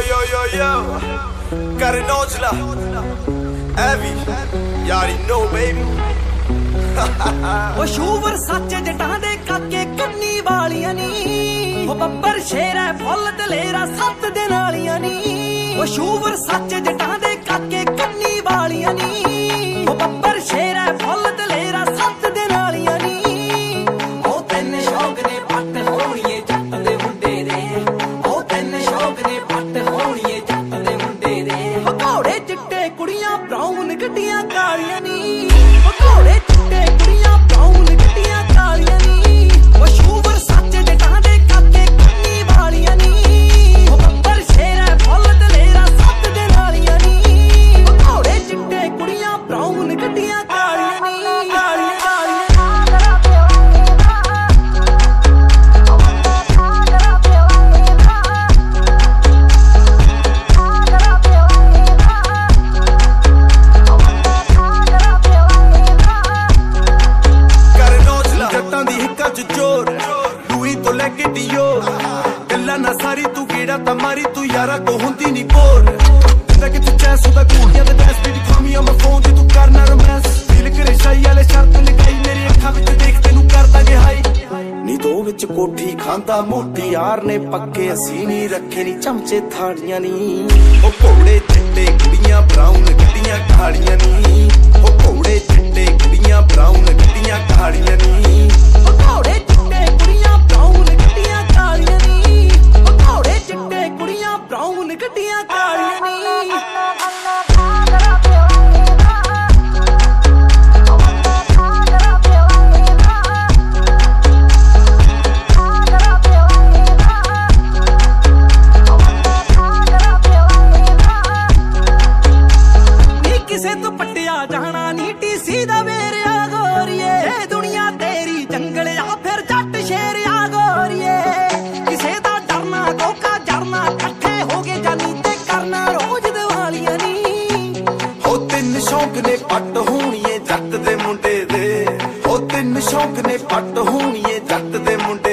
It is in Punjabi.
yo, yo, yo. Got. Abby. You already know, baby. ਉਹ ਸ਼ੂਵਰ ਸੱਚ ਜਟਾਂ ਦੇ ਕਾਕੇ ਕੰਨੀ ਵਾਲੀਆਂ ਨੀ ਉਹ ਬੱਬਰ ਸ਼ੇਰ ਹੈ ਫੁੱਲ ਦਲੇਰਾ ਸੱਤ ਦਿਨ ਵਾਲੀਆਂ ਨੀ ਉਹ ਸ਼ੂਵਰ ਸੱਚ ਦੇ ਚਿੱਟੇ ਕੁੜੀਆਂ ਬਰਾਊਨ ਗੱਡੀਆਂ ਕਾਲੀਆਂ ਨੀ। ਭਗੌੜੇ ਚਿੱਟੇ ਨਾ ਸਾਰੀ, ਤੂੰ ਗੇੜਾ ਤਾਂ ਤੂੰ ਯਾਰਾ ਕੋ ਹੁੰਦੀ ਨਹੀਂ ਬੋਰ ਜਿੰਦਾ ਕਿ ਤੂੰ ਚੈਸ ਉਹਦਾ ਕੁੜੀਆਂ ਦੇ ਡੈਸ ਵੀ ਕਾਲ ਮੀ ਔਨ ਫੋਨ ਤੇ ਤੂੰ ਕਰਨਾ ਰੋਮਾਂਸ ਫੀਲ ਕਰੇ ਸ਼ਾਈ ਵਾਲੇ ਸ਼ਰਤ ਲਗਾਈ, ਮੇਰੀ ਅੱਖਾਂ ਵਿੱਚ ਦੇਖ ਤੈਨੂੰ ਕਰ ਦਾਂਗੇ ਹਾਈ ਨੀ ਦੋ ਵਿੱਚ ਕੋਠੀ ਖਾਂਦਾ, ਮੋਟੀ ਯਾਰ ਨੇ ਪੱਕੇ, ਅਸੀਂ ਨਹੀਂ ਰੱਖੇ ਨੀ, ਚਮਚੇ ਥਾਲੀਆਂ ਨੀ। ਉਹ ਘੋੜੇ, ਚਿੱਟੇ ਕੁੜੀਆਂ ਬਰਾਊਨ ਗੱਡੀਆਂ ਕਿਸੇ ਤੋਂ ਪੱਟਿਆ ਜਾਣਾ ਨੀ ਟੀਸੀ ਦਾ ਵੇਰਿਆ ਗੋਰੀਏ। ਦੁਨੀਆ ਤੇਰੀ ਜੰਗਲ ਆ, ਫਿਰ ਜੱਟ ਸ਼ੇਰ ਆ ਗੋਰੀਏ। ਕਿਸੇ ਦਾ ਡਰਨਾ ਕੋਕਾ ਜਰਨਾ, ਇਕੱਠੇ ਹੋ ਗਏ ਜਾਨੀ ਤੇ ਕਰਨਾ ਰੋਜ਼ ਦਿਵਾਲੀਆਂ ਨੀ। ਹੋ ਤਿੰਨ ਸ਼ੌਂਕ ਨੇ ਪੱਟ ਹੋਣੀਏ ਜੱਟ ਦੇ ਮੁੰਡੇ ਦੇ। ਹੋ ਤਿੰਨ ਸ਼ੌਂਕ ਨੇ ਪੱਟ ਹੋਣੀਏ ਜੱਟ ਦੇ ਮੁੰਡੇ